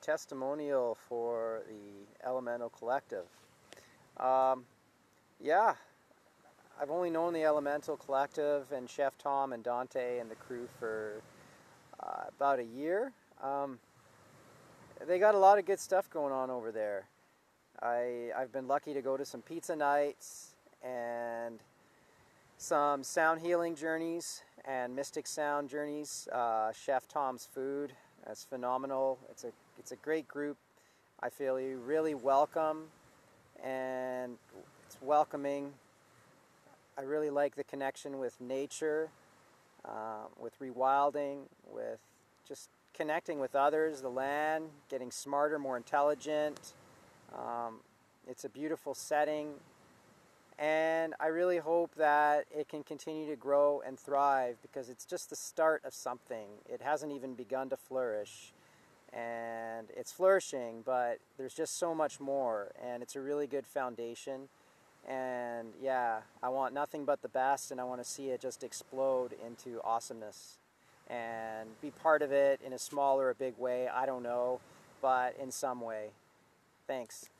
testimonial for the Elemental Collective. Um, yeah, I've only known the Elemental Collective and Chef Tom and Dante and the crew for uh, about a year. Um, they got a lot of good stuff going on over there. I, I've been lucky to go to some pizza nights and some sound healing journeys and mystic sound journeys. Uh, Chef Tom's Food, that's phenomenal. It's a, it's a great group. I feel you really welcome and it's welcoming. I really like the connection with nature, uh, with rewilding, with just connecting with others, the land, getting smarter, more intelligent. Um, it's a beautiful setting, and I really hope that it can continue to grow and thrive because it's just the start of something. It hasn't even begun to flourish, and it's flourishing, but there's just so much more, and it's a really good foundation. And yeah, I want nothing but the best, and I want to see it just explode into awesomeness and be part of it in a small or a big way. I don't know, but in some way. Thanks.